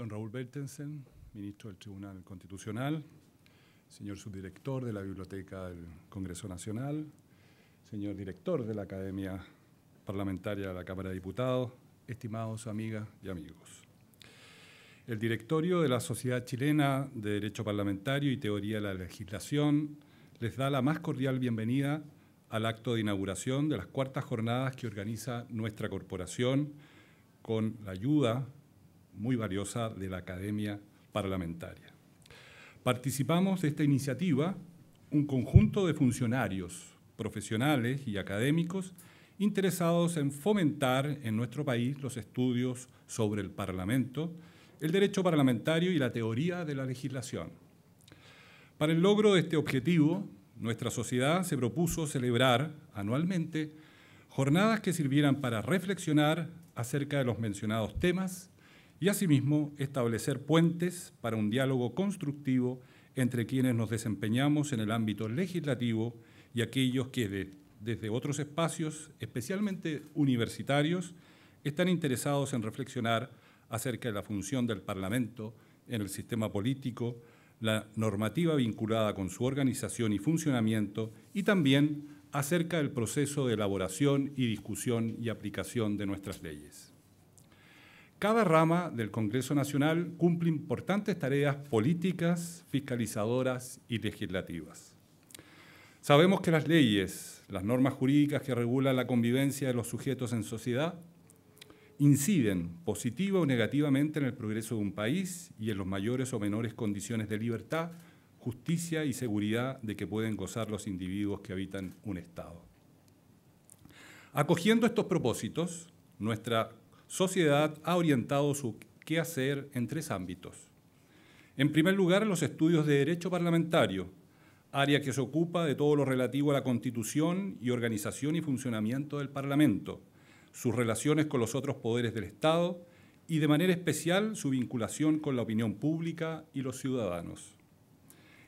Don Raúl Bertensen, ministro del Tribunal Constitucional, señor subdirector de la Biblioteca del Congreso Nacional, señor director de la Academia Parlamentaria de la Cámara de Diputados, estimados amigas y amigos. El directorio de la Sociedad Chilena de Derecho Parlamentario y Teoría de la Legislación les da la más cordial bienvenida al acto de inauguración de las cuartas jornadas que organiza nuestra corporación con la ayuda muy valiosa de la Academia Parlamentaria. Participamos de esta iniciativa un conjunto de funcionarios, profesionales y académicos interesados en fomentar en nuestro país los estudios sobre el Parlamento, el derecho parlamentario y la teoría de la legislación. Para el logro de este objetivo, nuestra sociedad se propuso celebrar anualmente jornadas que sirvieran para reflexionar acerca de los mencionados temas y asimismo establecer puentes para un diálogo constructivo entre quienes nos desempeñamos en el ámbito legislativo y aquellos que desde otros espacios, especialmente universitarios, están interesados en reflexionar acerca de la función del Parlamento en el sistema político, la normativa vinculada con su organización y funcionamiento y también acerca del proceso de elaboración y discusión y aplicación de nuestras leyes. Cada rama del Congreso Nacional cumple importantes tareas políticas, fiscalizadoras y legislativas. Sabemos que las leyes, las normas jurídicas que regulan la convivencia de los sujetos en sociedad, inciden positiva o negativamente en el progreso de un país y en las mayores o menores condiciones de libertad, justicia y seguridad de que pueden gozar los individuos que habitan un Estado. Acogiendo estos propósitos, nuestra sociedad ha orientado su quehacer en tres ámbitos. En primer lugar, los estudios de derecho parlamentario, área que se ocupa de todo lo relativo a la constitución y organización y funcionamiento del Parlamento, sus relaciones con los otros poderes del Estado y de manera especial su vinculación con la opinión pública y los ciudadanos.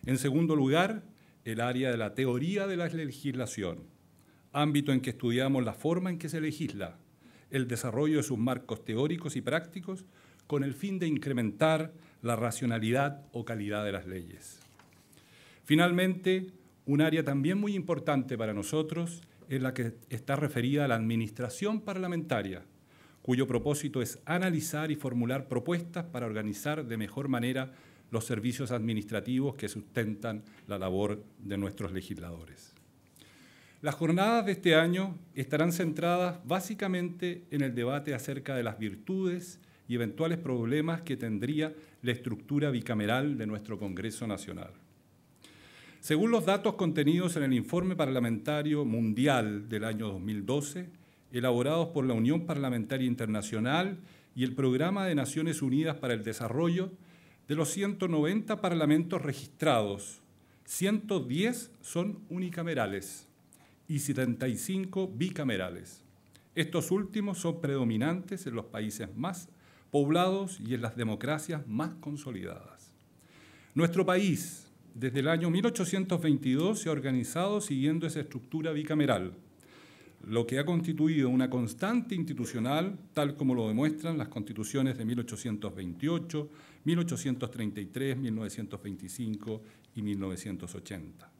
En segundo lugar, el área de la teoría de la legislación, ámbito en que estudiamos la forma en que se legisla, el desarrollo de sus marcos teóricos y prácticos con el fin de incrementar la racionalidad o calidad de las leyes. Finalmente, un área también muy importante para nosotros es la que está referida a la administración parlamentaria, cuyo propósito es analizar y formular propuestas para organizar de mejor manera los servicios administrativos que sustentan la labor de nuestros legisladores. Las jornadas de este año estarán centradas básicamente en el debate acerca de las virtudes y eventuales problemas que tendría la estructura bicameral de nuestro Congreso Nacional. Según los datos contenidos en el Informe Parlamentario Mundial del año 2012, elaborados por la Unión Parlamentaria Internacional y el Programa de Naciones Unidas para el Desarrollo, de los 190 parlamentos registrados, 110 son unicamerales y 75 bicamerales. Estos últimos son predominantes en los países más poblados y en las democracias más consolidadas. Nuestro país, desde el año 1822 se ha organizado siguiendo esa estructura bicameral, lo que ha constituido una constante institucional, tal como lo demuestran las constituciones de 1828, 1833, 1925 y 1980.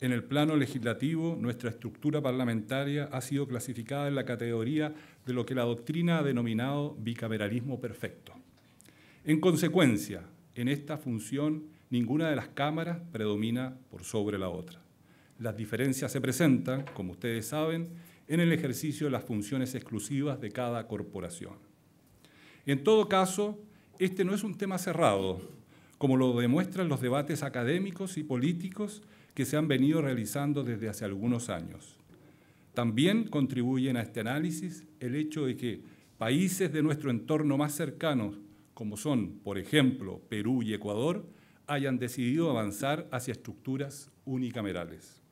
En el plano legislativo, nuestra estructura parlamentaria ha sido clasificada en la categoría de lo que la doctrina ha denominado bicameralismo perfecto. En consecuencia, en esta función ninguna de las cámaras predomina por sobre la otra. Las diferencias se presentan, como ustedes saben, en el ejercicio de las funciones exclusivas de cada corporación. En todo caso, este no es un tema cerrado, como lo demuestran los debates académicos y políticos que se han venido realizando desde hace algunos años. También contribuyen a este análisis el hecho de que países de nuestro entorno más cercanos, como son, por ejemplo, Perú y Ecuador, hayan decidido avanzar hacia estructuras unicamerales.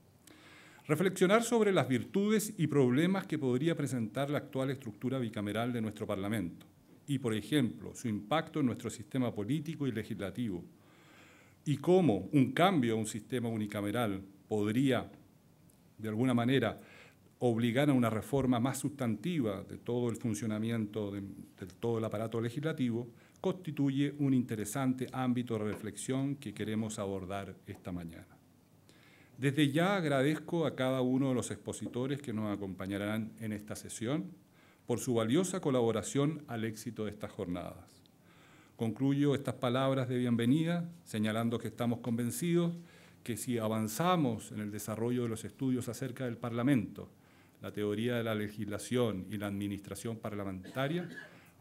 Reflexionar sobre las virtudes y problemas que podría presentar la actual estructura bicameral de nuestro Parlamento y, por ejemplo, su impacto en nuestro sistema político y legislativo, y cómo un cambio a un sistema unicameral podría, de alguna manera, obligar a una reforma más sustantiva de todo el funcionamiento de, todo el aparato legislativo, constituye un interesante ámbito de reflexión que queremos abordar esta mañana. Desde ya agradezco a cada uno de los expositores que nos acompañarán en esta sesión por su valiosa colaboración al éxito de estas jornadas. Concluyo estas palabras de bienvenida señalando que estamos convencidos que si avanzamos en el desarrollo de los estudios acerca del Parlamento, la teoría de la legislación y la administración parlamentaria,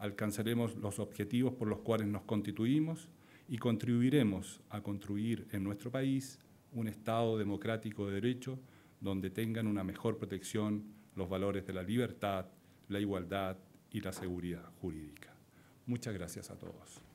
alcanzaremos los objetivos por los cuales nos constituimos y contribuiremos a construir en nuestro país un Estado democrático de derecho donde tengan una mejor protección los valores de la libertad, la igualdad y la seguridad jurídica. Muchas gracias a todos.